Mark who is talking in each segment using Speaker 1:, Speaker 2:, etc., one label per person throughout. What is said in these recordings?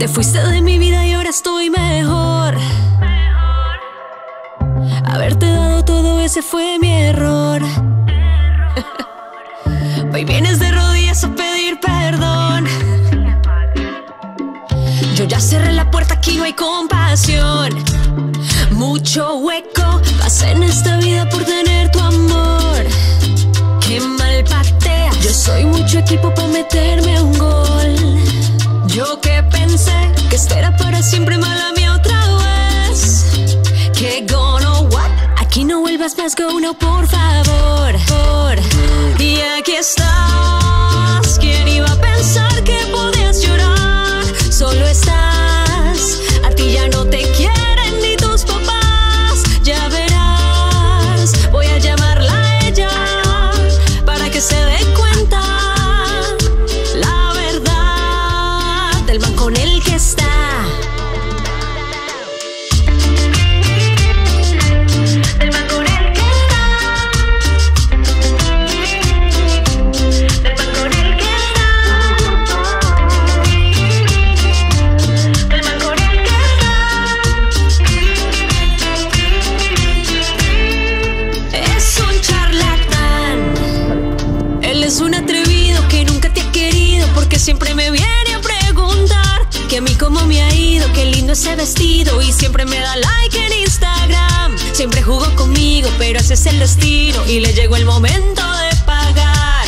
Speaker 1: Te fuiste de mi vida y ahora estoy mejor. Haberte dado todo ese fue mi error. Hoy vienes de rodillas a pedir perdón. Yo ya cerré la puerta, aquí no hay compasión. Mucho hueco pasé en esta vida por tener tu amor. Qué mal patea. Yo soy mucho equipo para meterme un gol. Yo que vuelvas más, go no, por favor. Por. Y aquí estás. Es un atrevido que nunca te ha querido porque siempre me viene a preguntar que a mí cómo me ha ido, qué lindo ese vestido y siempre me da like en Instagram. Siempre jugó conmigo, pero ese es el destino y le llegó el momento de pagar.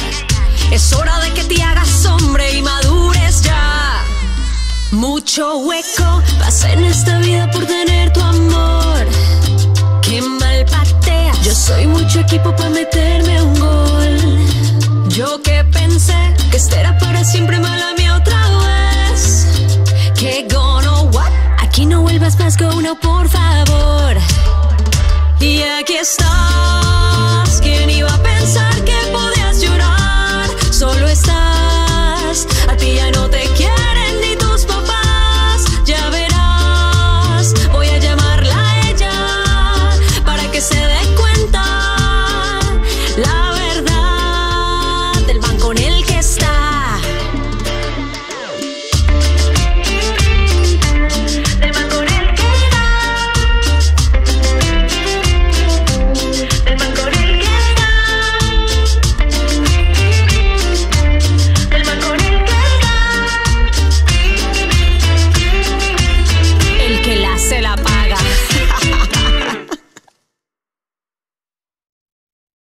Speaker 1: Es hora de que te hagas hombre y madures ya. Mucho hueco pasé en esta vida por tener tu amor. Qué mal patea. Yo soy mucho equipo para meterme un gol. Yo que pensé que esta era para siempre mala mía otra vez. Que gono what? Aquí no vuelvas más, go no, por favor. Y aquí estás.